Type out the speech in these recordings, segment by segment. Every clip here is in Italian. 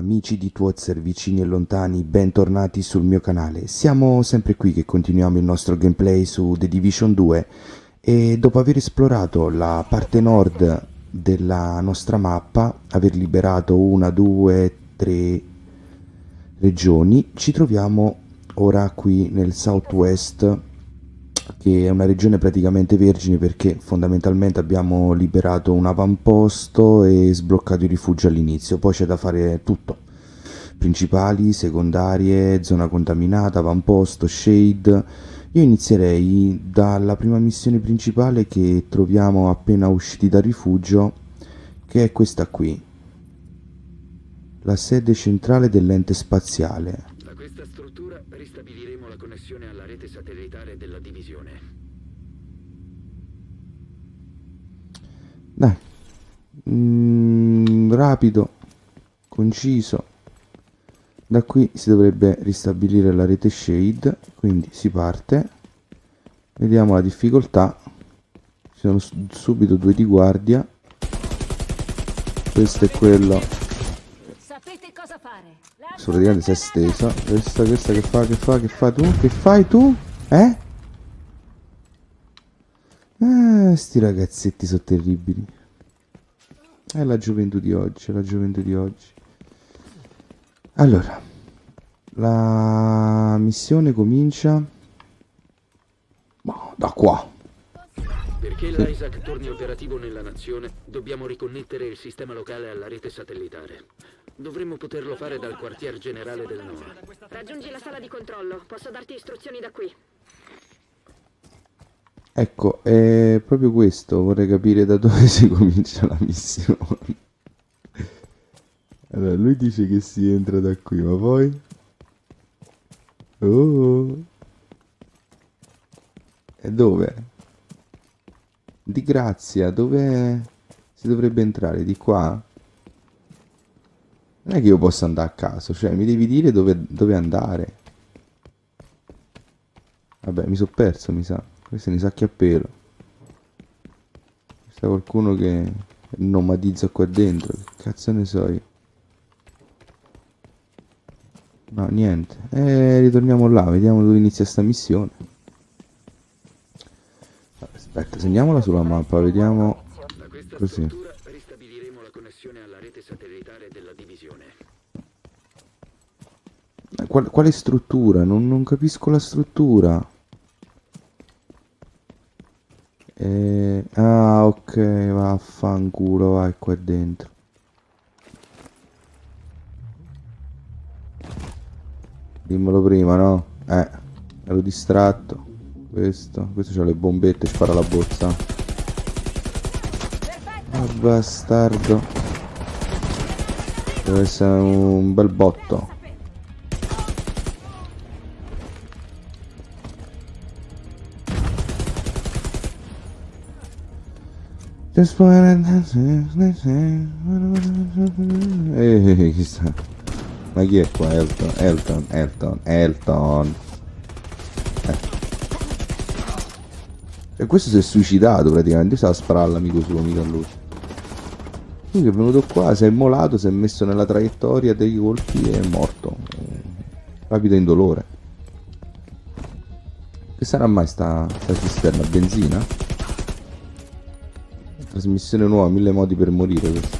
Amici di Twotzer vicini e lontani, bentornati sul mio canale. Siamo sempre qui che continuiamo il nostro gameplay su The Division 2 e dopo aver esplorato la parte nord della nostra mappa, aver liberato una, due, tre regioni, ci troviamo ora qui nel southwest che è una regione praticamente vergine perché fondamentalmente abbiamo liberato un avamposto e sbloccato i rifugi all'inizio, poi c'è da fare tutto, principali, secondarie, zona contaminata, avamposto, shade. Io inizierei dalla prima missione principale che troviamo appena usciti dal rifugio, che è questa qui, la sede centrale dell'ente spaziale. Da questa struttura ristabiliremo la connessione alla rete satellitare della divisione. Dai, mm, rapido, conciso. Da qui si dovrebbe ristabilire la rete shade, quindi si parte. Vediamo la difficoltà. Ci sono subito due di guardia. Questo è quello. Sapete cosa fare? Questo praticamente si è steso. Questa, questa che fa, che fa, che fa tu? Che fai tu? Eh? Ah, sti ragazzetti sono terribili. È la gioventù di oggi, è la gioventù di oggi. Allora, la missione comincia boh, da qua. Perché l'ISAC torni operativo nella nazione, dobbiamo riconnettere il sistema locale alla rete satellitare. Dovremmo poterlo fare dal quartier generale del NOAA. Raggiungi la sala di controllo. Posso darti istruzioni da qui. Ecco, è proprio questo, vorrei capire da dove si comincia la missione. Allora, lui dice che si entra da qui, ma poi... Oh! E dove? Di grazia, dove si dovrebbe entrare? Di qua? Non è che io possa andare a caso, cioè mi devi dire dove, dove andare. Vabbè, mi sono perso, mi sa. Questo è un sacchi a pelo. C'è qualcuno che nomadizza qua dentro. Che cazzo ne so io? No, niente. E ritorniamo là, vediamo dove inizia sta missione. Aspetta, segniamola sulla mappa, vediamo. Così. struttura ristabiliremo la connessione alla rete satellitare della divisione. Qual- quale struttura? Non, non capisco la struttura. Eh, ah, ok, vaffanculo, vai qua dentro. Dimmelo prima, no? Eh, ero distratto. Questo, questo c'ha le bombette, spara la bozza. Ah, bastardo. Deve essere un bel botto. Ehi, chi sta? Ma chi è qua? Elton, Elton, Elton, Elton. Eh. E questo si è suicidato praticamente, stava a sparare all'amico suo, mica a lui. Lui è venuto qua, si è immolato, si è messo nella traiettoria dei colpi e è morto. Eh, Rapido in dolore. Che sarà mai sta, sta cisterna? Benzina? Trasmissione nuova, mille modi per morire questo.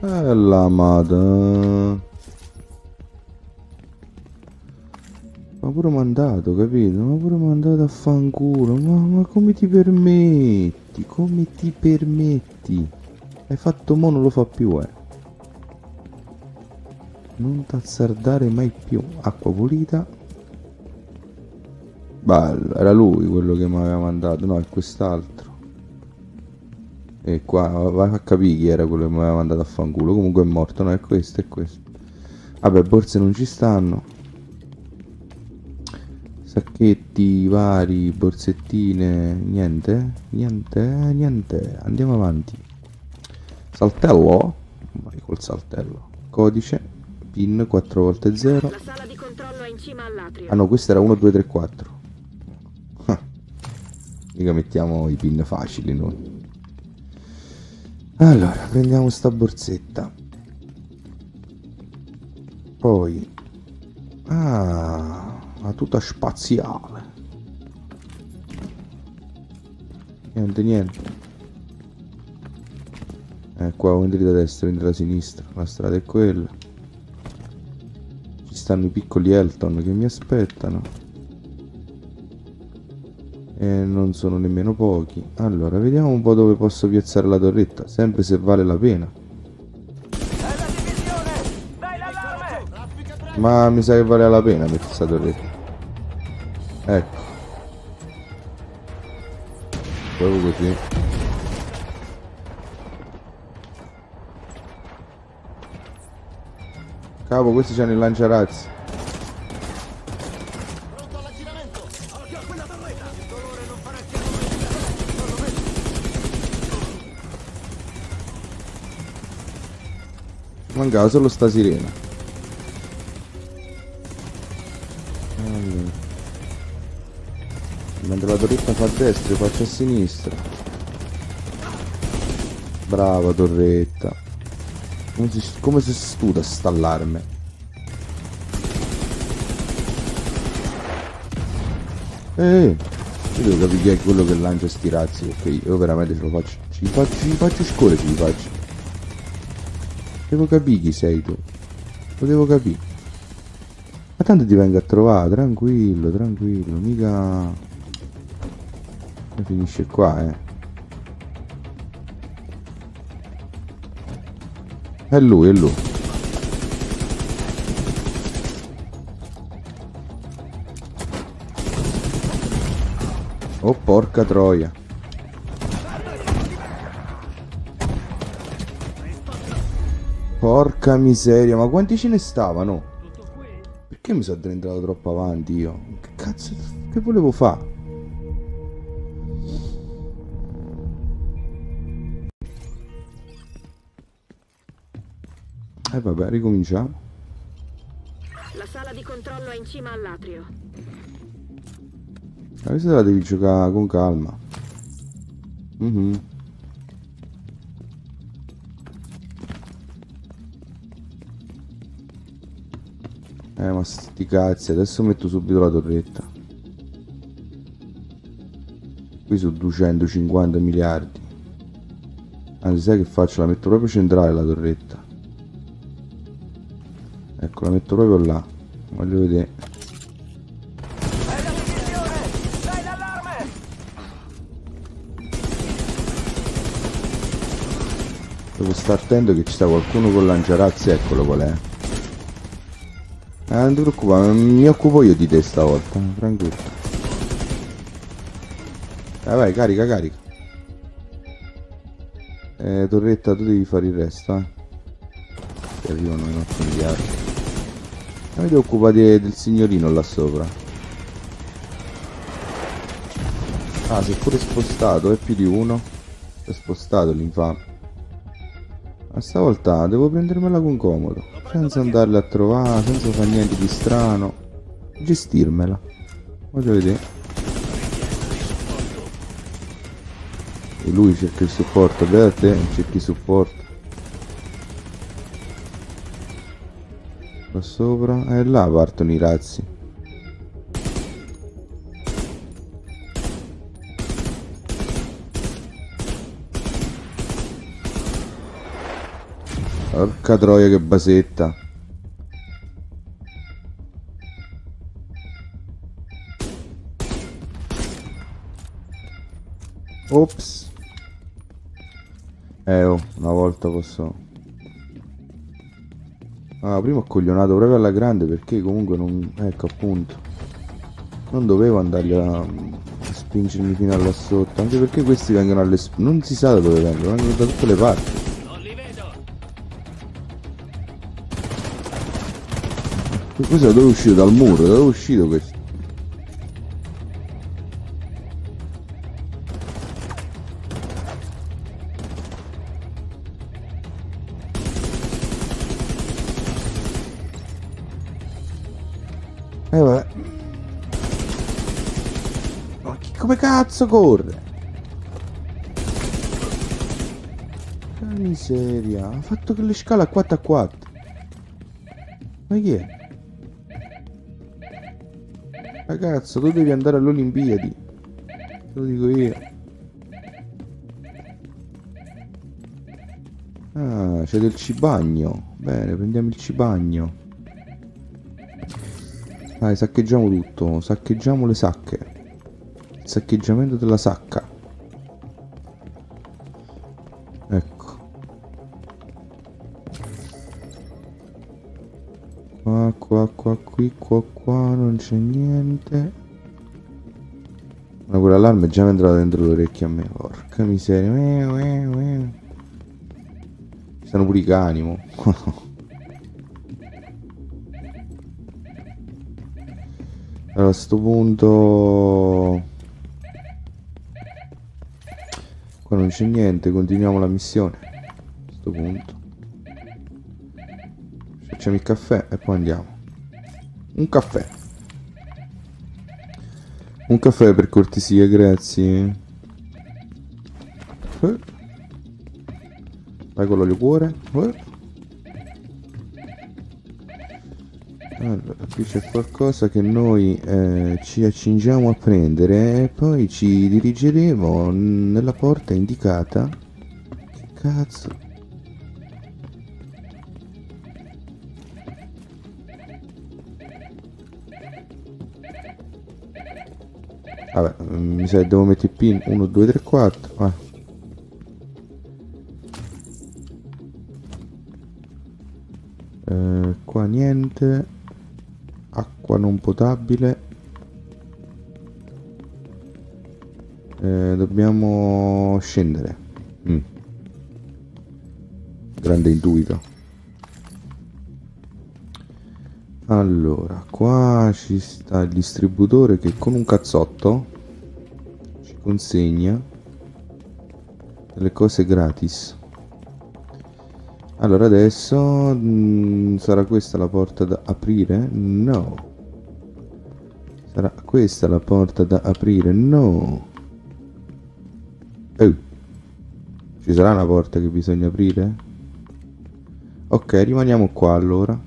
Eh la madonna. Ma pure mandato, capito? Ma pure mandato a fanculo. Ma, ma come ti permetti? Come ti permetti? Hai fatto mo non lo fa più, eh. Non t'azzardare mai più. Acqua pulita. Bello, era lui quello che mi aveva mandato. No, è quest'altro. E qua vai a capire chi era quello che mi aveva mandato a fanculo. Comunque è morto, no? È questo, è questo. Vabbè, borse non ci stanno. Sacchetti vari, borsettine, niente, niente, niente. Andiamo avanti. Saltello? Vai col saltello. Codice, pin 4x0. La sala di controllo è in cima all'atrio. Ah no, questo era 1, 2, 3, 4. Mica mettiamo i pin facili noi. Allora, prendiamo sta borsetta. Poi... Ah, la tuta spaziale. Niente, niente. Eh, qua entri da destra, entri da sinistra. La strada è quella. Ci stanno i piccoli Elton che mi aspettano e non sono nemmeno pochi. Allora vediamo un po' dove posso piazzare la torretta sempre se vale la pena. Ma mi sa che vale la pena per questa torretta. Ecco. Proprio così. Capo questi c'hanno il lanciarazzi Mancava solo sta sirena. Allora. Mentre la torretta fa a destra, io faccio a sinistra. Brava torretta. Come si, come si studa st'allarme? Eh, io devo capire chi è quello che lancia sti razzi, perché io veramente ce lo faccio. Ci faccio, ci faccio scuole, ci faccio. Devo capire chi sei tu. Lo devo capire. Ma tanto ti vengo a trovare, tranquillo, tranquillo, mica... E finisce qua, eh. È lui, è lui. Oh porca troia. Porca miseria, ma quanti ce ne stavano? Perché mi sono entrato troppo avanti io? Che cazzo, che volevo fare? E eh vabbè, ricominciamo. La sala di controllo è in cima all'atrio. Ma questa la devi giocare con calma. Mhm. Mm Eh ma sti cazzi, adesso metto subito la torretta. Qui sono 250 miliardi. Anzi sai che faccio? La metto proprio centrale la torretta. Ecco, la metto proprio là. Voglio vedere. Devo stare attento che ci sta qualcuno con lanciarazzi, eccolo qual è. Eh, non ti preoccupare, mi occupo io di te stavolta, tranquillo. Vai, vai, carica, carica. Eh, torretta, tu devi fare il resto, eh. Che arrivano i nostri miliardi. Non ti occupare del signorino là sopra. Ah, si è pure spostato, è più di uno. Si è spostato l'infame. Ma stavolta devo prendermela con comodo, senza andarla a trovare, senza fare niente di strano. Gestirmela. Voglio vedere. E lui cerca il supporto, a te cerchi supporto. Qua sopra, e là partono i razzi. Porca troia che basetta. Ops. Eh oh, una volta posso... Ah, prima ho coglionato proprio alla grande perché comunque non... Ecco appunto. Non dovevo andargli a, spingermi fino là sotto. Anche perché questi vengono alle... Non si sa da dove vengono, vengono da tutte le parti. Da dove è uscito? Dal muro? Dove è uscito questo? Eh vabbè. Ma che come cazzo corre? Che miseria. Ha fatto che le scale a 4 a 4. Ma chi è? Ragazzo, tu devi andare alle Olimpiadi. Te lo dico io. Ah, c'è del cibagno. Bene, prendiamo il cibagno. Dai, saccheggiamo tutto. Saccheggiamo le sacche. Il saccheggiamento della sacca. Qui, qua, qua, non c'è niente. Ma quell'allarme già mi entrata dentro le orecchie a me. Porca miseria. Meo, meo, meo. Ci stanno pure i cani, mo. allora, a sto punto... Qua non c'è niente, continuiamo la missione. A sto punto. Facciamo il caffè e poi andiamo. Un caffè. Un caffè per cortesia, grazie. Eh. Vai con l'olio cuore. Eh. Allora, qui c'è qualcosa che noi eh, ci accingiamo a prendere e poi ci dirigeremo nella porta indicata. Che cazzo? Vabbè, mi sa che devo mettere pin 1, 2, 3, 4. Vai. Eh, qua niente. Acqua non potabile. Eh, dobbiamo scendere. Mm. Grande intuito. Allora, qua ci sta il distributore che con un cazzotto ci consegna delle cose gratis. Allora adesso mh, sarà questa la porta da aprire? No. Sarà questa la porta da aprire? No. Oh. Ci sarà una porta che bisogna aprire? Ok, rimaniamo qua allora.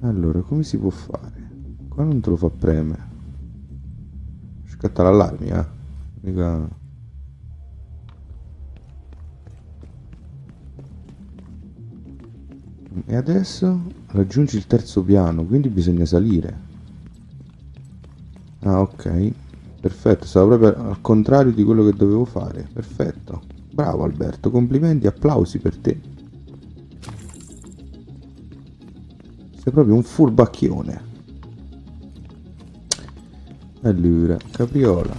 Allora, come si può fare? Qua non te lo fa premere. Scatta l'allarme, eh. Mica... E adesso raggiungi il terzo piano, quindi bisogna salire. Ah, ok. Perfetto, stavo proprio al contrario di quello che dovevo fare. Perfetto. Bravo Alberto, complimenti, applausi per te. Sei proprio un furbacchione. Allora, capriola.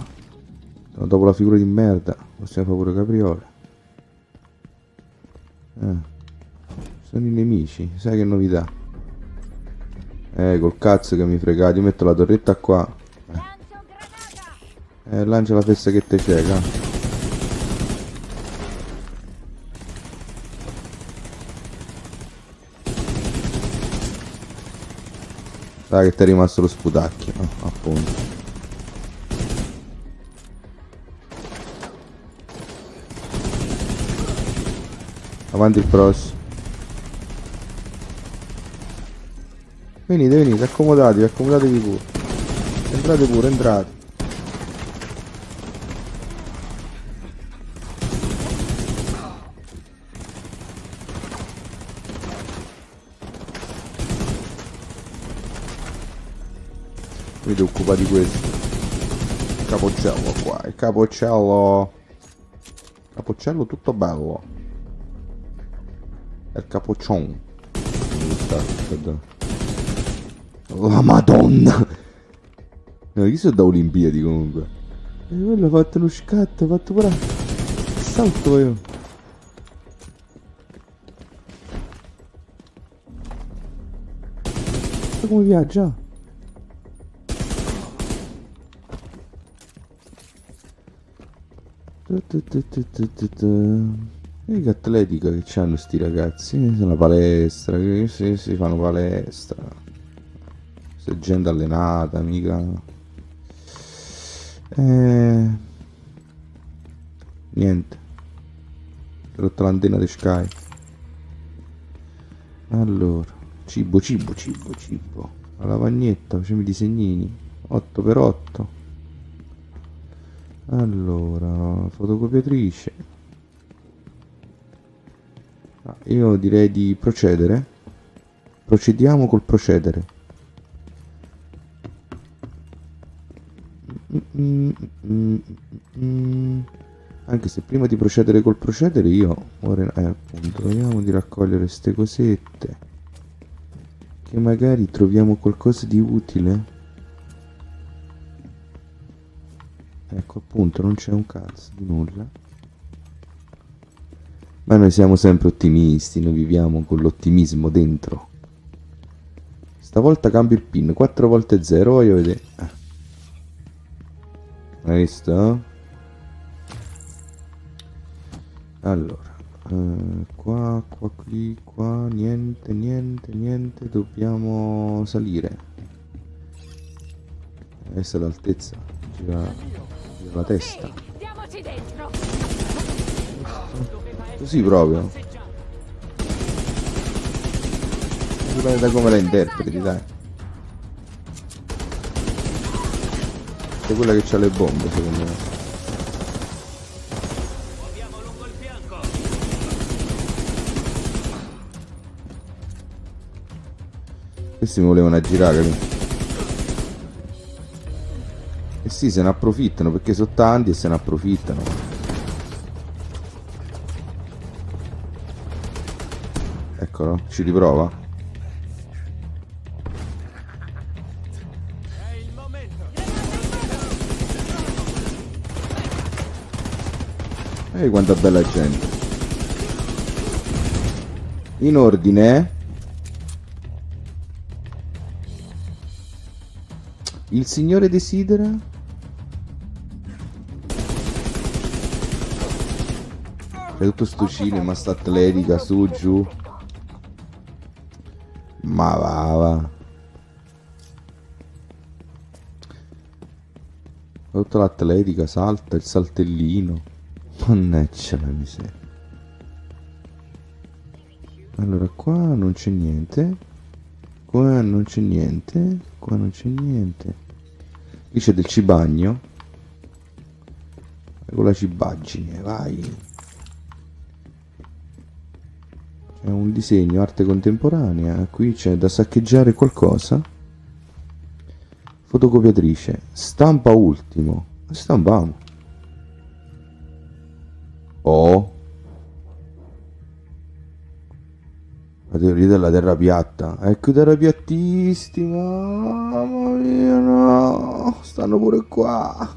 Dopo la figura di merda, possiamo fare pure capriola. Eh. Sono i nemici, sai che novità. Eh, col cazzo che mi fregate, io metto la torretta qua. Eh, lancia la festa che te cieca. Dai che ti è rimasto lo sputacchio, no? appunto. Avanti il prossimo. Venite, venite, accomodatevi, accomodatevi pure. Entrate pure, entrate. Occupare di questo. Capocello qua, il capocello. Capocello tutto bello. È il capoccion. La madonna! No, io sono da Olimpiadi comunque. E quello ha fatto lo scatto, ha fatto pure... Salto io. Come viaggia. E che atletica che hanno sti ragazzi? La palestra, che si, si fanno palestra. C'è gente allenata, mica... Eh... Niente. Ho rotto l'antenna di Sky. Allora. Cibo, cibo, cibo, cibo. La lavagnetta, facciamo i disegnini. 8 per 8 Allora, fotocopiatrice. Ah, io direi di procedere. Procediamo col procedere. Mm, mm, mm, Anche se prima di procedere col procedere io ora eh, appunto vediamo di raccogliere queste cosette che magari troviamo qualcosa di utile ecco appunto non c'è un cazzo di nulla ma noi siamo sempre ottimisti noi viviamo con l'ottimismo dentro stavolta cambio il pin 4 volte 0 voglio vedere ah. hai visto? allora eh, qua qua qui qua niente niente niente dobbiamo salire questa è l'altezza gira, la testa. Così proprio? Dipende da come la interpreti dai. È quella che ha le bombe secondo me. Questi mi volevano aggirare lì. E sì, se ne approfittano perché sono tanti e se ne approfittano. Eccolo, ci riprova. E quanta bella gente. In ordine, eh? Il signore desidera? È tutto sto cinema, sta atletica, su, giù. Ma va, va. Tutta l'atletica, salta, il saltellino. Mannaggia la miseria. Allora, qua non c'è niente. Qua non c'è niente. Qua non c'è niente. Qui c'è del cibagno. Con la cibaggine, vai. C'è un disegno, arte contemporanea. Qui c'è da saccheggiare qualcosa. Fotocopiatrice. Stampa ultimo. Stampamo. Oh. La teoria della terra piatta. Ecco i terrapiattisti, mamma mia, no. Stanno pure qua.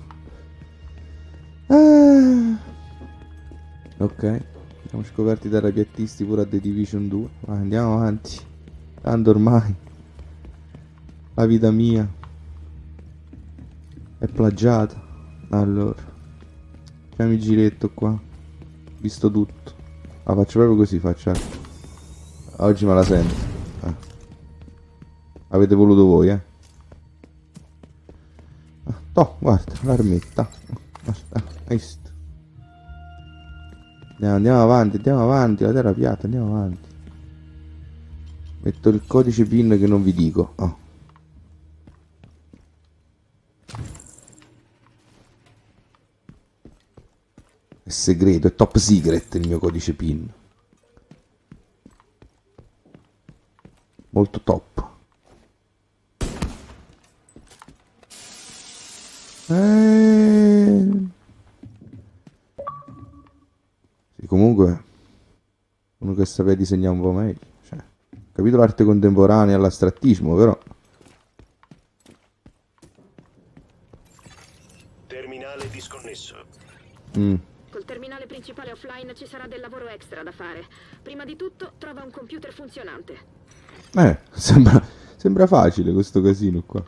Eh. Ok, abbiamo scoperto i terrapiattisti pure a The Division 2. Vai, andiamo avanti. Tanto ormai la vita mia è plagiata. Allora, facciamo il giretto qua. Visto tutto. La faccio proprio così, faccio. Oggi me la sento. Eh. Avete voluto voi, eh? Ah, guarda, l'armetta. Guarda, hai visto? Andiamo, andiamo avanti, andiamo avanti, la terra piatta, andiamo avanti. Metto il codice PIN che non vi dico. Oh. È segreto, è top secret il mio codice PIN. molto top eh... comunque uno che sapeva disegnare un po' meglio cioè, capito l'arte contemporanea l'astrattismo però terminale disconnesso mm. Col terminale principale offline ci sarà del lavoro extra da fare. Prima di tutto, trova un computer funzionante. Eh, sembra, sembra facile questo casino qua.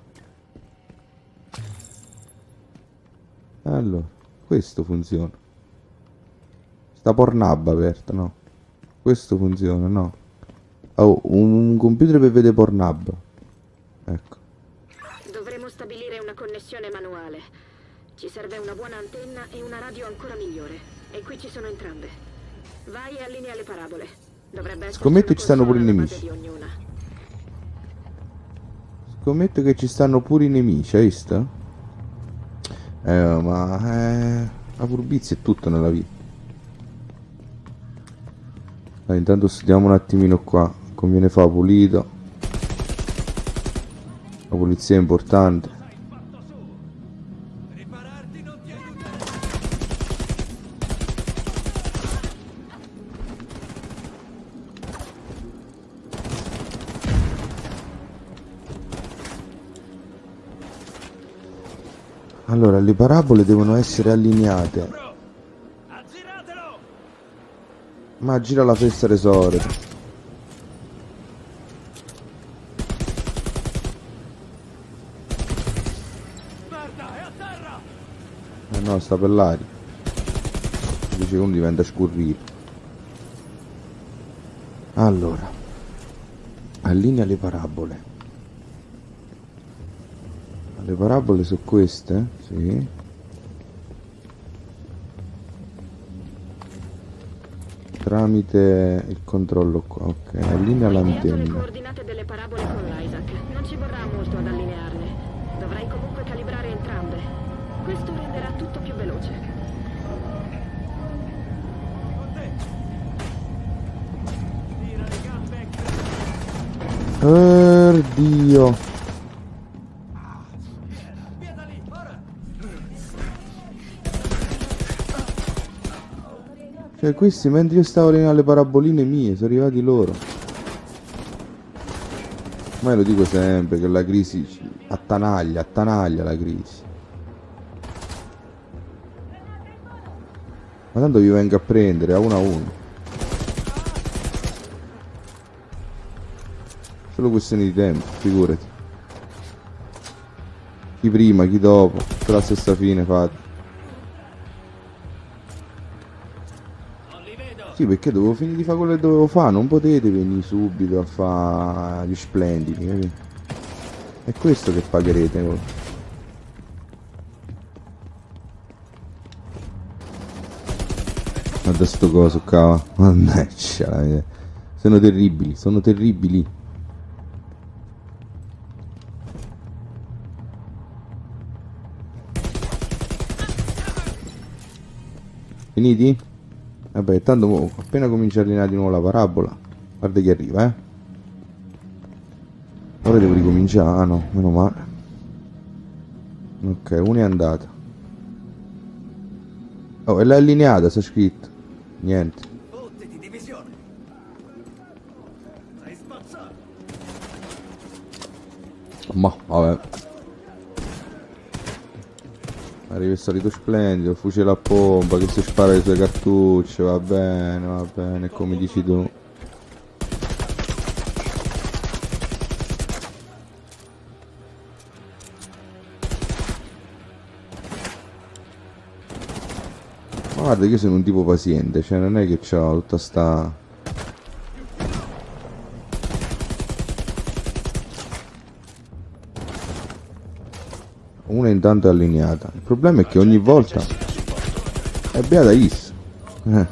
Allora, questo funziona. Sta pornab aperta, no? Questo funziona, no? Oh, un computer per vedere pornab. Ecco. Dovremo stabilire una connessione manuale. Ci serve una buona antenna e una radio ancora migliore. E qui ci sono entrambe. Vai e allinea le parabole. Dovrebbe essere Scommetto ci stanno pure i nemici. Scommetto che ci stanno pure i nemici, hai visto? Eh, ma... Eh, la furbizia è tutto nella vita. Dai, intanto studiamo un attimino qua. Conviene fare pulito. La pulizia è importante. Allora, le parabole devono essere allineate. Ma gira la festa resore. Eh no, sta per l'aria. 10 secondi diventa scurrito. Allora. Allinea le parabole. Le parabole sono queste? Sì. Tramite il controllo qua, ok. Allinea ideato le l'antenna. coordinate delle parabole con l'Isaac. Non ci vorrà molto ad allinearle. Dovrai comunque calibrare entrambe. Questo renderà tutto più veloce. Oddio. Cioè questi mentre io stavo allenando le paraboline mie sono arrivati loro. Ma io lo dico sempre che la crisi attanaglia, attanaglia la crisi. Ma tanto vi vengo a prendere a uno a uno. Solo questione di tempo, figurati. Chi prima, chi dopo, per la stessa fine fate. Sì, perché dovevo finire di fare quello che dovevo fare, non potete venire subito a fare gli splendidi, capito? È questo che pagherete voi. Guarda sto coso qua, mannaggia la miseria. Sono terribili, sono terribili. Finiti? Vabbè, tanto mo, appena comincia a allenare di nuovo la parabola, guarda chi arriva, eh. Ora devo ricominciare, ah no, meno male. Ok, una è andata. Oh, e l'ha allineata, sta scritto. Niente. Ma, vabbè. Arriva il solito splendido, il fucile a pompa che si spara le sue cartucce, va bene, va bene, come dici tu. Ma guarda io sono un tipo paziente, cioè non è che ho tutta sta... Una intanto è allineata. Il problema è che ogni volta è beata Is. Eh.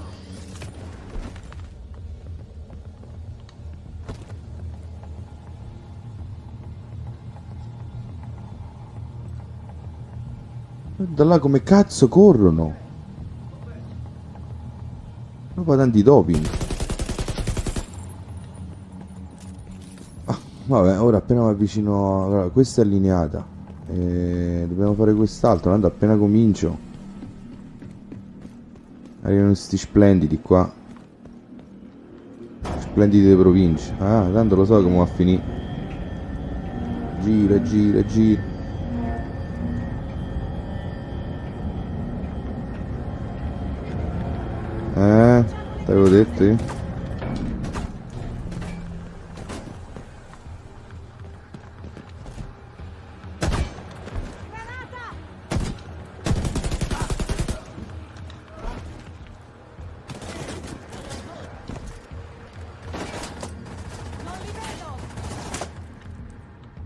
Da là come cazzo corrono? Proprio tanti doping. Ah, vabbè, ora appena mi avvicino... Allora, questa è allineata. E dobbiamo fare quest'altro, tanto appena comincio. Arrivano questi splendidi qua. Splendidi di provincia. Ah, tanto lo so come va a finire. Gira, gira, gira. Eh, t'avevo detto io.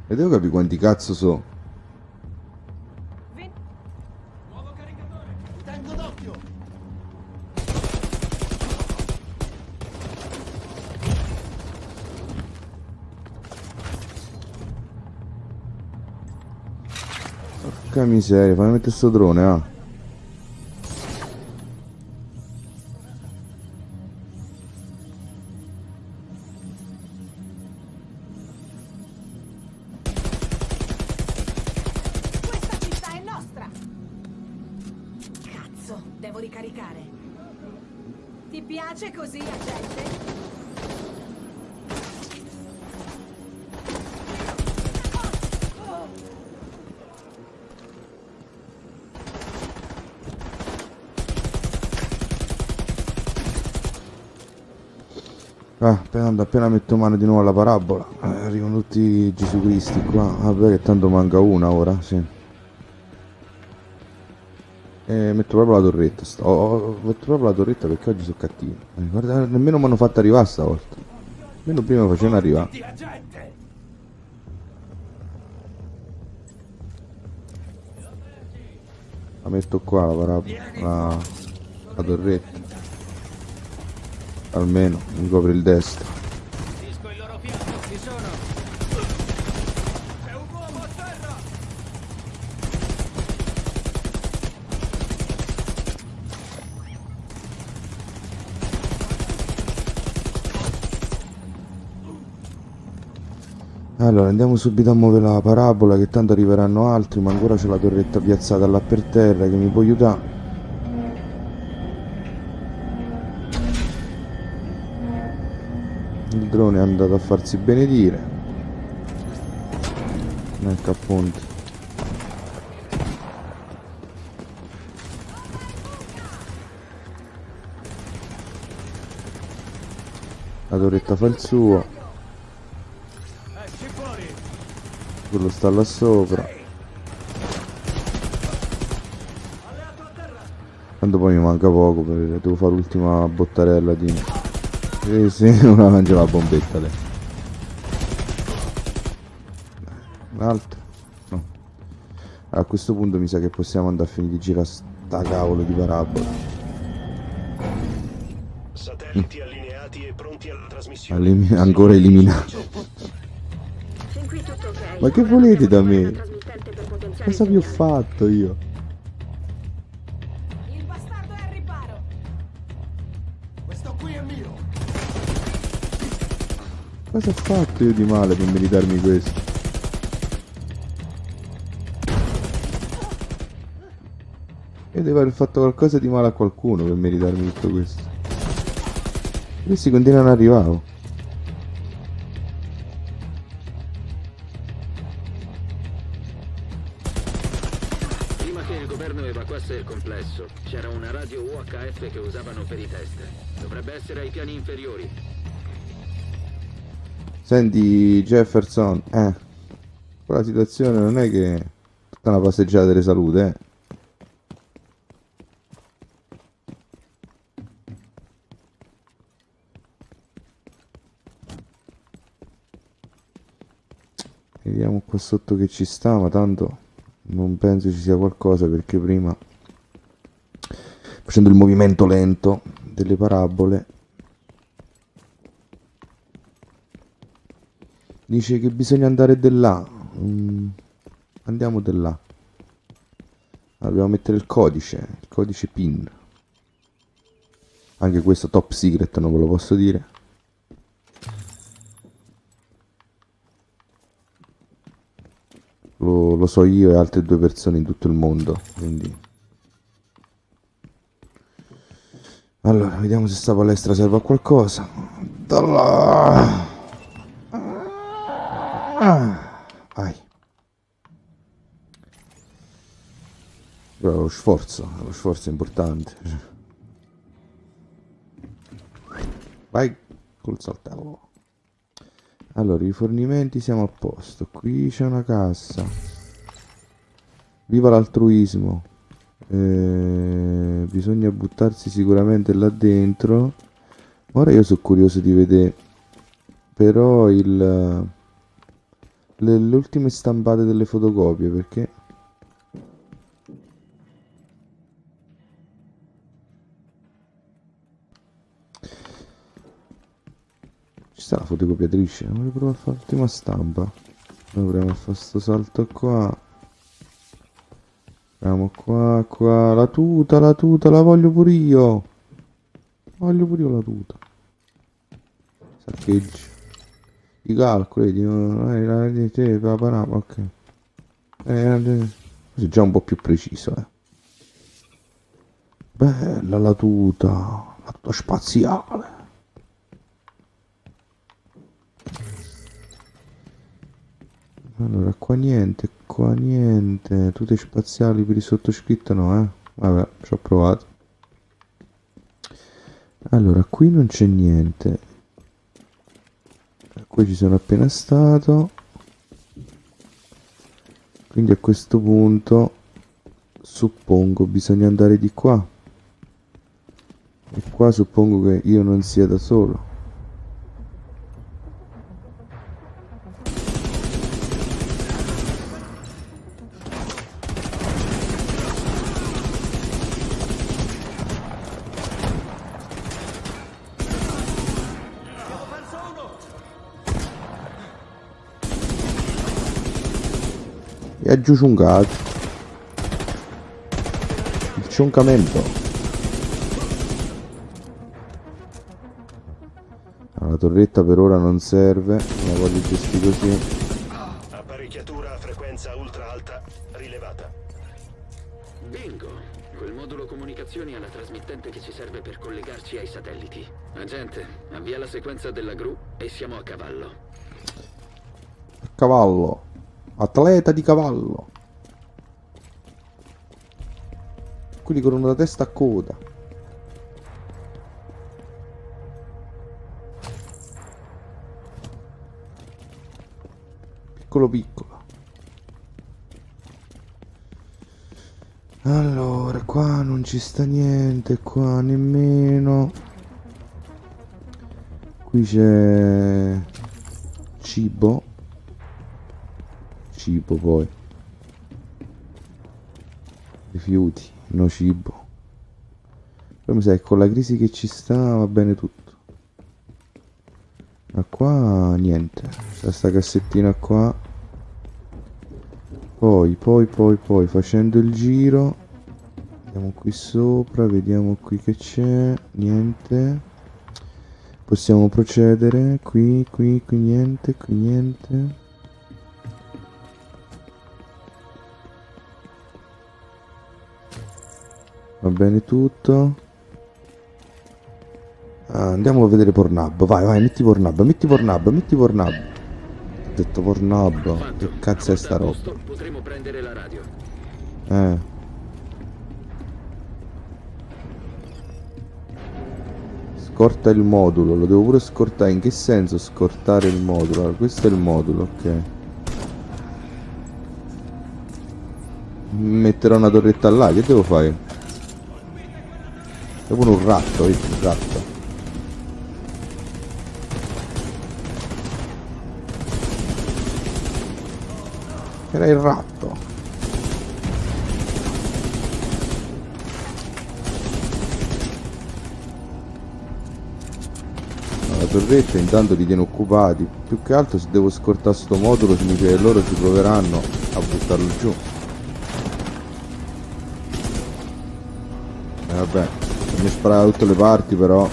E devo capire quanti cazzo so. Tengo d'occhio! Porca miseria, fammi mettere sto drone, ah. Appena, metto mano di nuovo alla parabola, eh, arrivano tutti Gesù Cristi qua. Vabbè che tanto manca una ora, sì. E metto proprio la torretta. Ho, ho- metto proprio la torretta perché oggi sono cattivo. Eh, guarda, nemmeno mi hanno fatto arrivare stavolta. Almeno prima mi facevano arrivare. La metto qua la parabola, la, la torretta. Almeno mi copre il destro. Disco il loro fianco, ci sono! C'è un uomo a terra! Allora andiamo subito a muovere la parabola che tanto arriveranno altri ma ancora c'è la torretta piazzata là per terra che mi può aiutare. Il drone è andato a farsi benedire. Ecco appunto. La torretta fa il suo. Quello sta là sopra. Tanto poi mi manca poco perché devo fare l'ultima bottarella di sì sì una mangia la bombetta lei. Un'altra. No. A questo punto mi sa che possiamo andare a finire di girare sta cavolo di parabola. Satelliti allineati e pronti alla trasmissione. Ancora eliminato Ma che volete da me? Cosa vi ho fatto io Il bastardo è al riparo! Questo qui è mio! cosa ho fatto io di male per meritarmi questo Io devo aver fatto qualcosa di male a qualcuno per meritarmi tutto questo. Questi continuano ad arrivare. Governo evacuasse il complesso, c'era una radio UHF che usavano per i test. Dovrebbe essere ai piani inferiori. Senti Jefferson, eh, quella situazione non è che tutta una passeggiata delle salute, eh. Vediamo qua sotto che ci sta, ma tanto non penso ci sia qualcosa perché prima facendo il movimento lento delle parabole Dice che bisogna andare di là. Mm, andiamo di là. Ah, Dobbiamo mettere il codice, il codice PIN. Anche questo top secret non ve lo posso dire. Lo, lo so io e altre due persone in tutto il mondo, quindi... Allora, vediamo se sta palestra serve a qualcosa. Da là! Ah, ai. Però lo sforzo, lo sforzo è importante. Vai col saltello. Allora, i fornimenti siamo a posto. Qui c'è una cassa. Viva l'altruismo. Eh, bisogna buttarsi sicuramente là dentro. Ora io sono curioso di vedere. Però il le, le ultime stampate delle fotocopie perché sta la fotocopiatrice? Voglio provare a fare l'ultima stampa. Dovremmo fare sto salto qua. Andiamo qua, qua. La tuta, la tuta, la voglio pure io. Voglio pure io la tuta. Saccheggi. I calcoli, di... eh, la- parama, ok. Eh, è già un po' più preciso, eh. Bella la tuta, la tuta spaziale. Allora, qua niente, qua niente. Tute spaziali per il sottoscritto no, eh. Vabbè, ci ho provato. Allora, qui non c'è niente. Qui ci sono appena stato. Quindi a questo punto suppongo bisogna andare di qua. E qua suppongo che io non sia da solo. E aggiungi un gas. Il cioncamento. Ah, La torretta per ora non serve, la voglio gestire così. Apparecchiatura a frequenza ultra alta rilevata. Bingo! Quel modulo comunicazioni ha la trasmittente che ci serve per collegarci ai satelliti. Agente, avvia la sequenza della gru e siamo a cavallo. Cavallo. Atleta di cavallo. Quelli con una testa a coda. Piccolo piccolo. Allora, qua non ci sta niente, qua nemmeno. Qui c'è cibo. Cibo poi. Rifiuti, no cibo. Poi mi sa che con la crisi che ci sta va bene tutto. Ma qua niente. C'è sta cassettina qua. Poi, poi, poi, poi, facendo il giro. Andiamo qui sopra, vediamo qui che c'è. Niente. Possiamo procedere. Qui, qui, qui niente, qui niente. Va bene tutto. Ah, andiamo a vedere Pornhub. Vai, vai, metti Pornhub, metti Pornhub, metti Pornhub. Ho detto Pornhub. Che cazzo è sta roba? Eh. Scorta il modulo, lo devo pure scortare. In che senso scortare il modulo? Allora, questo è il modulo, ok. Metterò una torretta là, che devo fare? È pure un ratto, vedi, un ratto. Era il ratto. La torretta intanto li tiene occupati. Più che altro se devo scortare sto modulo significa che loro ci proveranno a buttarlo giù. E vabbè, mi sparare da tutte le parti però.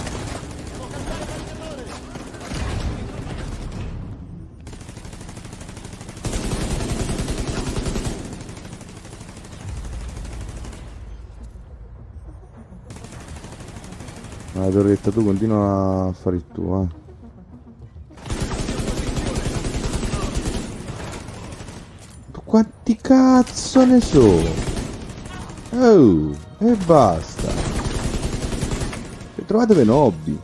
La torretta tu continua a fare il tuo, eh. Quanti cazzo ne so? Oh, e basta. E trovatevi un hobby.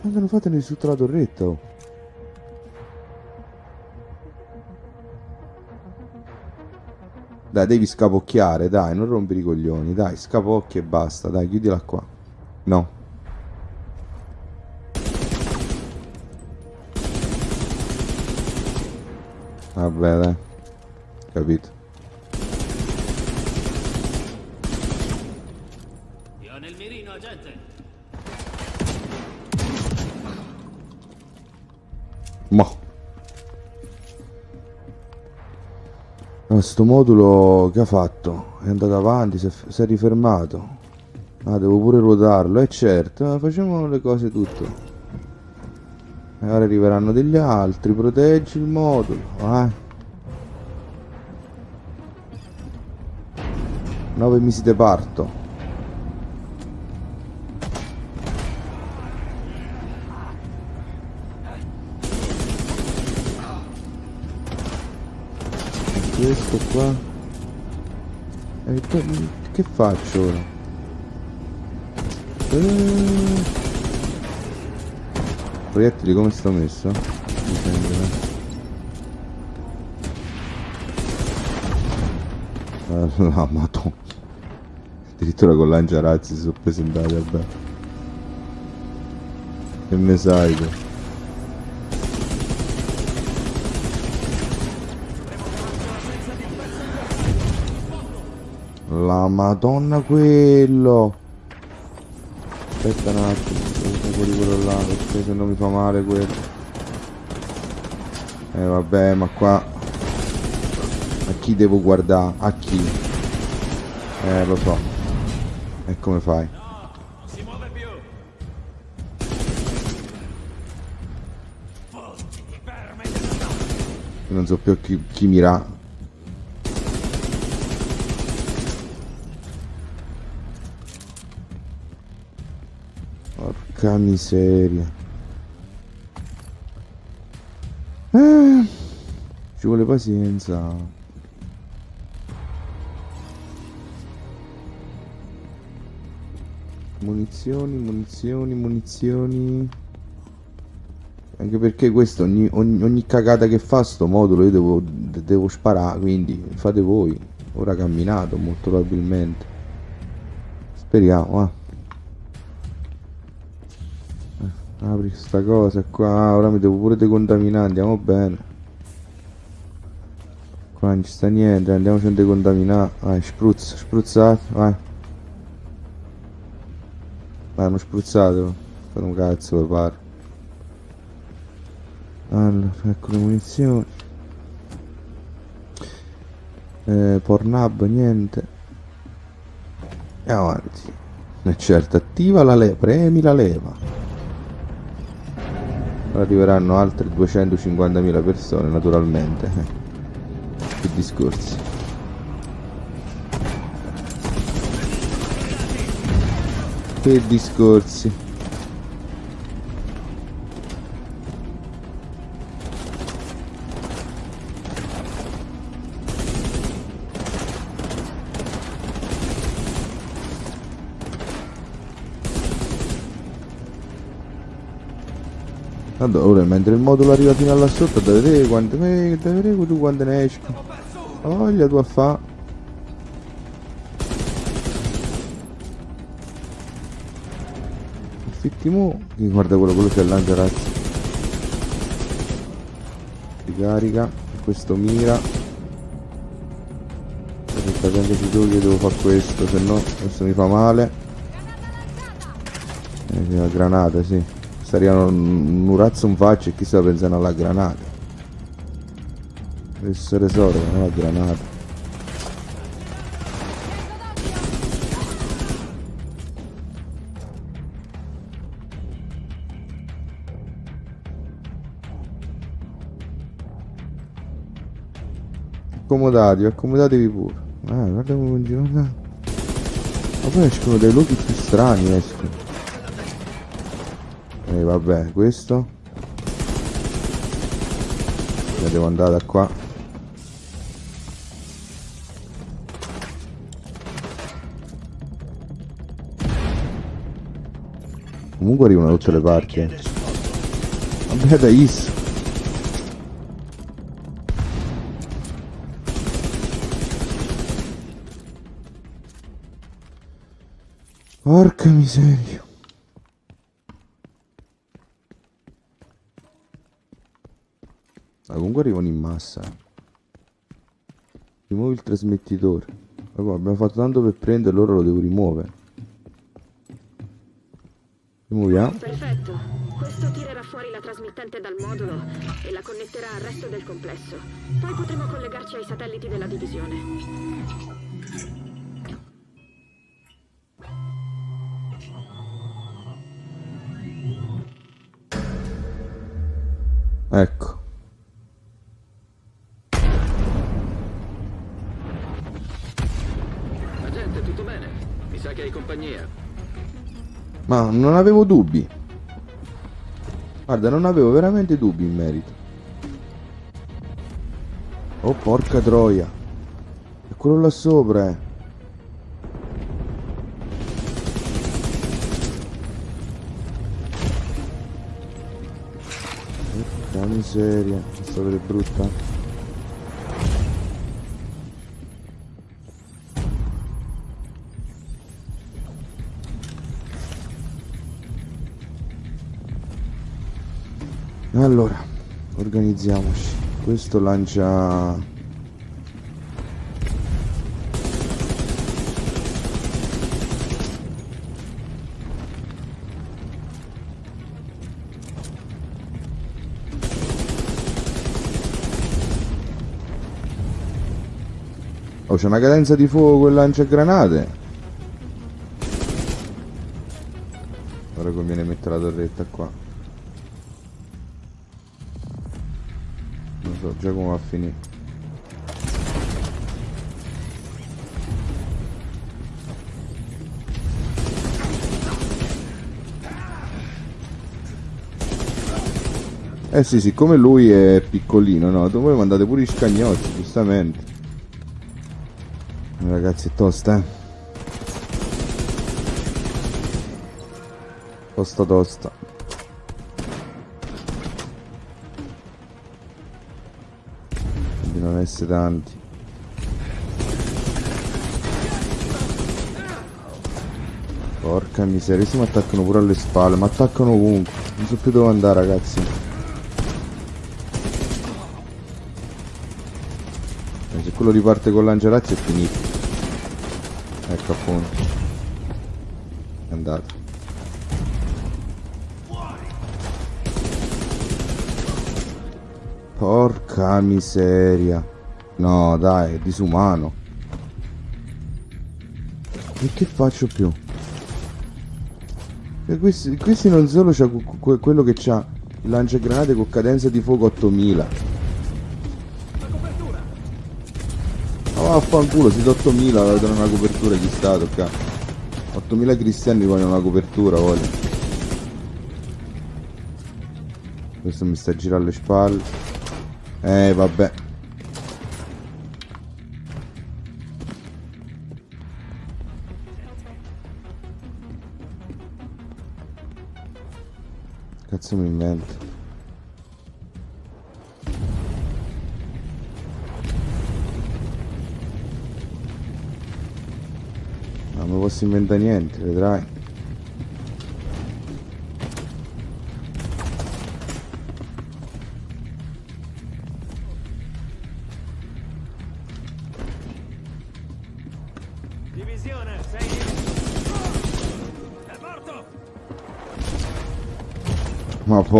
Non fatene sotto la torretta, oh. Dai, devi scapocchiare, dai, non rompere i coglioni, dai, scapocchi e basta, dai, chiudila qua. No. Vabbè, dai. Capito. Ah, sto modulo che ha fatto? È andato avanti, si è, si è rifermato. Ah, devo pure ruotarlo, eh certo, ah, facciamo le cose tutte. E ora arriveranno degli altri, proteggi il modulo, eh. 9 mesi di parto. Questo qua. E che, che faccio ora? Eh. Proiettili come sto messo? Mi sembra. Ah, madonna. Addirittura con lanciarazzi si sono presentati, vabbè. Che ne sai La madonna quello! Aspetta un attimo, devo fuori quello là, perché se no mi fa male quello. Eh vabbè, ma qua... A chi devo guardare? A chi? Eh, lo so. E come fai? Non so più chi, chi mira. Porca miseria. Eh, ci vuole pazienza. Munizioni, munizioni, munizioni. Anche perché questo ogni, ogni, ogni cagata che fa sto modulo io devo, de- devo sparare, quindi fate voi. Ora camminato molto probabilmente. Speriamo. Eh, Apri sta cosa qua, ora mi devo pure decontaminare, andiamo bene. Qua non ci sta niente, andiamoci a decontaminare. Vai, spruzza, spruzzate, vai. Vai, ma spruzzate, fate un cazzo, mi pare. Allora, ecco le munizioni. Eh, Pornhub, niente. E avanti. E certo, attiva la leva, premi la leva. Arriveranno altre 250.000 persone, naturalmente. Che discorsi. Che discorsi. Tanto ora mentre il modulo arriva fino là sotto da vedere quante eh, da vedere tu quante ne. La voglia tu a fa. Fittimo. Guarda quello quello che lancia razzi. Ricarica. Questo mira. Aspetta anche tu che devo fare questo, se no questo mi fa male. Eh, la granata, sì. Staríano un, un razzo in faccia e chi sta pensando alla granata. Deve essere solo, non la granata. Accomodatevi, accomodatevi pure. Ah, guarda come continua. Ma poi escono dai luoghi più strani, escono. E vabbè, questo. Ne devo andare da qua. Comunque arrivano da tutte le parti. Vabbè, da Is. Porca miseria. Ma comunque arrivano in massa. Rimuovi il trasmettitore. Come, abbiamo fatto tanto per prenderlo, ora lo devo rimuovere. Ci muoviamo. Perfetto. Questo tirerà fuori la trasmittente dal modulo e la connetterà al resto del complesso. Poi potremo collegarci ai satelliti della divisione. Ecco. Ma non avevo dubbi. Guarda, non avevo veramente dubbi in merito. Oh, porca troia. È quello là sopra, eh. Miseria. Questa è brutta. Allora, organizziamoci. Questo lancia... Oh, c'è una cadenza di fuoco quel lanciagranate. Ora conviene mettere la torretta qua. So già come va a finire. Eh sì, siccome lui è piccolino, no? Voi mandate pure i scagnotti, giustamente. Ragazzi, è tosta, eh. Tosta tosta. Essere tanti. Porca miseria, questi mi attaccano pure alle spalle, mi attaccano ovunque. Non so più dove andare, ragazzi. Eh, Se quello riparte con lanciarazzi è finito. Ecco appunto. È andato. Porca miseria. No, dai, è disumano. E che faccio più? E questi, questi non solo c'ha que- que- quello che c'ha il lanciagranate con cadenza di fuoco 8000. Ma vaffanculo, siete 8000, avete una copertura di stato qua. 8000 cristiani vogliono una copertura, voglio. Questo mi sta a girare le spalle. Eh, vabbè. Cazzo mi invento. Non mi posso inventare niente, vedrai.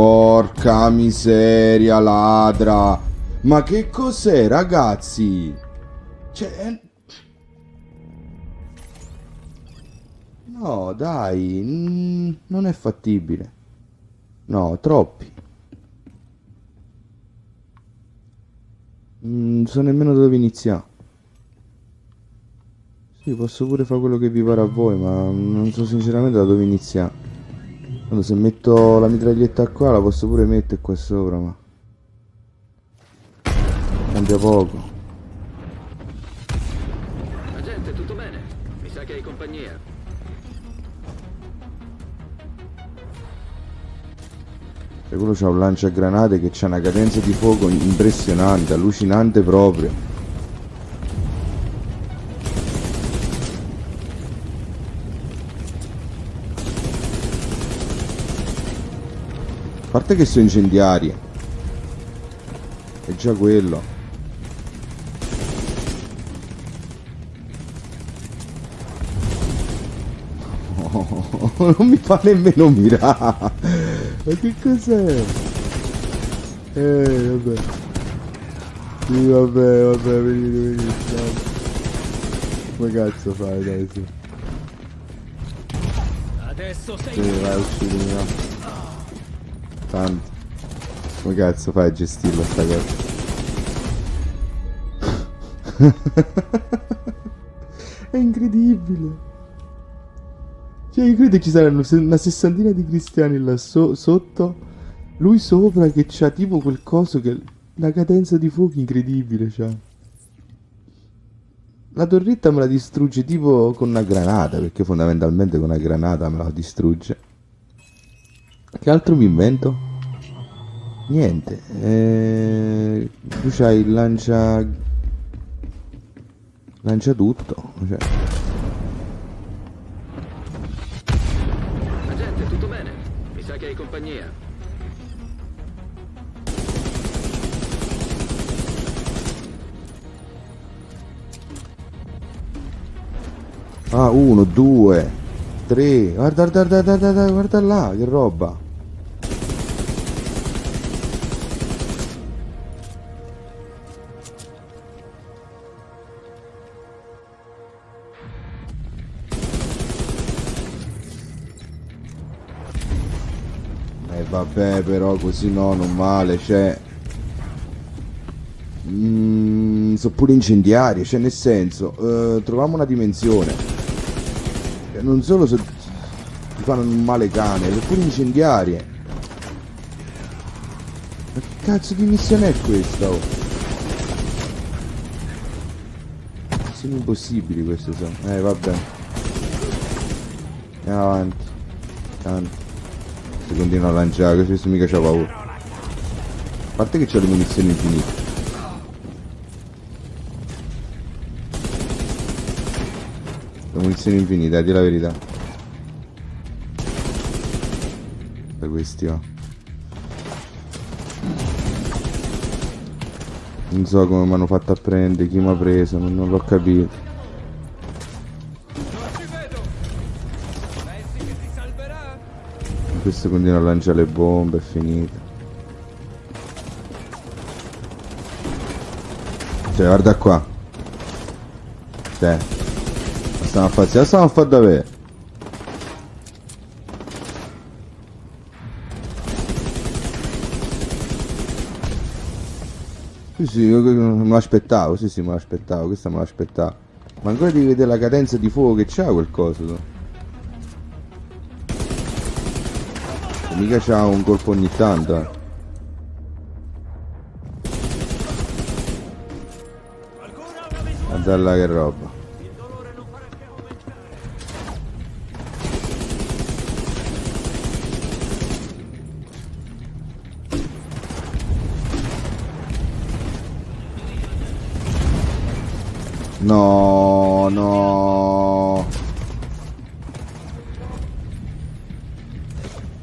Porca miseria, ladra. Ma che cos'è, ragazzi? Cioè... No, dai, non è fattibile. No, troppi. Mm, Non so nemmeno dove iniziare. Sì, posso pure fare quello che vi pare a voi, ma non so sinceramente da dove iniziare. Quando se metto la mitraglietta qua la posso pure mettere qua sopra, ma... Cambia poco. Agente, tutto bene? Mi sa che hai compagnia. E quello c'ha un lanciagranate che c'ha una cadenza di fuoco impressionante, allucinante proprio. Parte che sono incendiarie. È già quello. non mi fa nemmeno mirare. Ma che cos'è? Eh, vabbè. Sì, vabbè, vabbè, venite, venite. Come cazzo fai, dai, su. Adesso sei Sì, vai, uscitemi, no. Tanto. Come cazzo fai a gestirla sta cosa? È incredibile. Cioè, io credo ci saranno una sessantina di cristiani là so- sotto. Lui sopra che c'ha tipo quel coso che... Una cadenza di fuochi incredibile c'ha. La torretta me la distrugge tipo con una granata, perché fondamentalmente con una granata me la distrugge. Che altro mi invento? Niente. Eh, tu c'hai il lancia... Lancia tutto. Cioè, Agente, tutto bene? Mi sa che hai compagnia. Ah, uno, due, tre. Guarda, guarda, guarda, guarda, guarda là, che roba. Eh vabbè però così no, non male, cioè... Mm, sono pure incendiarie, cioè nel senso, eh, troviamo una dimensione. Non solo se ti fanno un male cane, sono pure incendiarie. Ma che cazzo di missione è questa? Oh? Sono impossibili queste sono. Eh vabbè. Andiamo avanti. Tanto. Se continua a lanciare, questo mica c'ha paura. A parte che c'ho le munizioni infinite. Le munizioni infinite, di la verità. Per questi va. Non so come mi hanno fatto a prendere, chi mi ha preso, non, non l'ho capito. Questo continua a lanciare le bombe, è finita. Cioè, guarda qua. Cioè. Stiamo a fare, stiamo a fare davvero. Sì, sì, io me l'aspettavo, sì, sì, me l'aspettavo, questa me l'aspettavo. Ma ancora devi vedere la cadenza di fuoco che c'ha quel coso. E mica c'ha un colpo ogni tanto, eh. Guarda là che roba. No, no.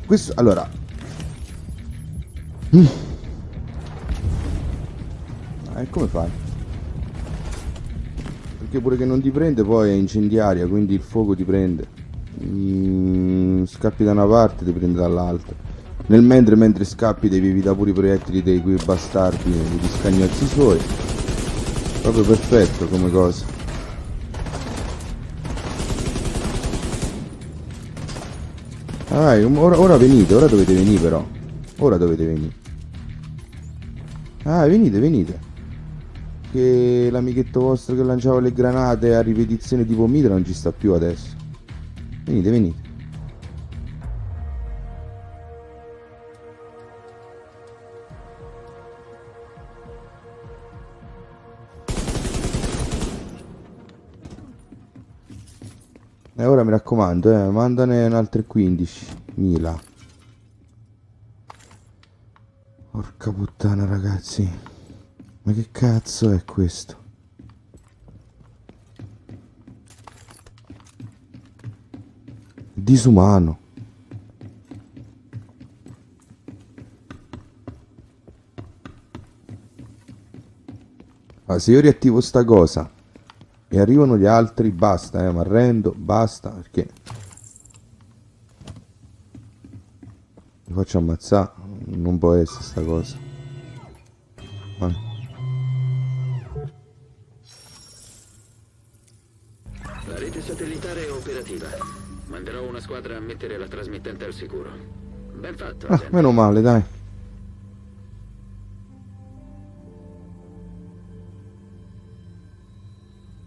Questo, allora. Mm. Eh, come fai? Perché pure che non ti prende poi è incendiaria, quindi il fuoco ti prende. Mm, scappi da una parte, ti prende dall'altra. Nel mentre, mentre scappi, devi evitare pure i proiettili dei quei bastardi, degli scagnozzi suoi. Proprio perfetto come cosa. Ah, Vai, ora, ora venite, ora dovete venire però. Ora dovete venire. Ah, venite, venite. Che l'amichetto vostro che lanciava le granate a ripetizione tipo mitra non ci sta più adesso. Venite, venite. E ora mi raccomando, eh, mandane un altre 15.000. Porca puttana, ragazzi. Ma che cazzo è questo? Disumano. Ah, se io riattivo sta cosa e arrivano gli altri, basta, eh, mi arrendo, basta, perché... Mi faccio ammazzare, non può essere sta cosa. Vale. La rete satellitare è operativa. Manderò una squadra a mettere la trasmittente al sicuro. Ben fatto. Ah, meno male, dai.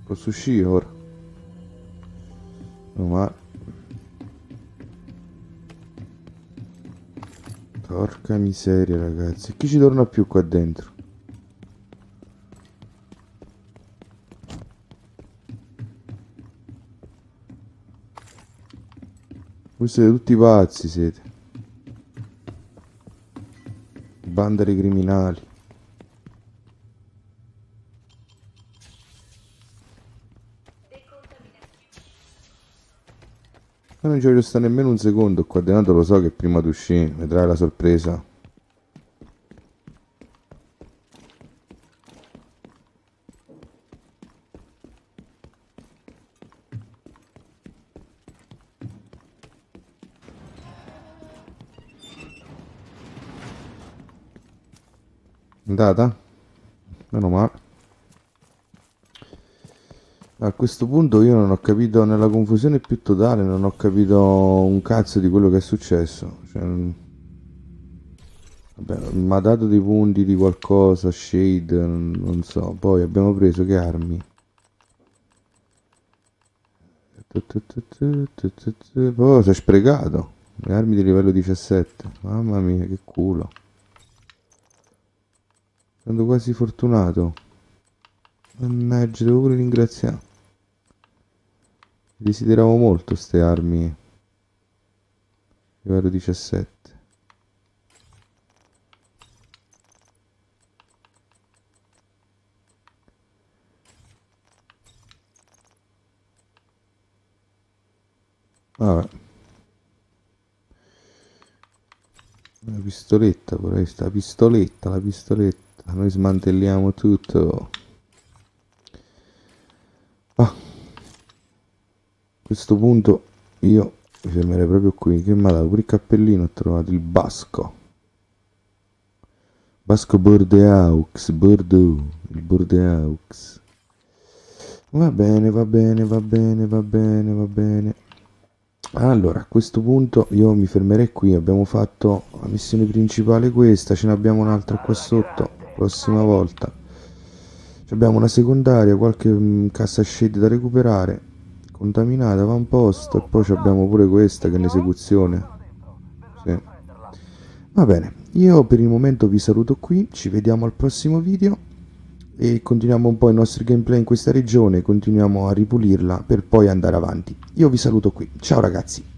Posso uscire ora? Meno male. Porca miseria, ragazzi. Chi ci torna più qua dentro? Voi siete tutti pazzi, siete. Banda di criminali. Ma non ci voglio stare nemmeno un secondo qua dentro, lo so che prima di uscire vedrai la sorpresa. Andata? Meno male. A questo punto io non ho capito, nella confusione più totale, non ho capito un cazzo di quello che è successo. Cioè, vabbè, mi ha dato dei punti di qualcosa, shade, non, non so. Poi abbiamo preso che armi? Oh, si è sprecato. Le armi di livello 17. Mamma mia, che culo. Sono quasi fortunato. Mannaggia, devo pure ringraziare. Desideravo molto ste armi. Livello 17. Vabbè. Una pistoletta, vorrei sta pistoletta, la pistoletta. Noi smantelliamo tutto. Ah. Questo punto io mi fermerei proprio qui. Che mi ha pure il cappellino, ho trovato il basco. Basco Bordeaux, Bordeaux, il Bordeaux. Va bene, va bene, va bene, va bene, va bene. Allora, a questo punto io mi fermerei qui. Abbiamo fatto la missione principale questa, ce ne abbiamo un'altra qua sotto, prossima volta. Abbiamo una secondaria, qualche mm, cassa shade da recuperare, contaminata, avamposto, e poi abbiamo pure questa che è in esecuzione. Sì. Va bene, io per il momento vi saluto qui, ci vediamo al prossimo video e continuiamo un po' i nostri gameplay in questa regione, continuiamo a ripulirla per poi andare avanti. Io vi saluto qui, ciao ragazzi!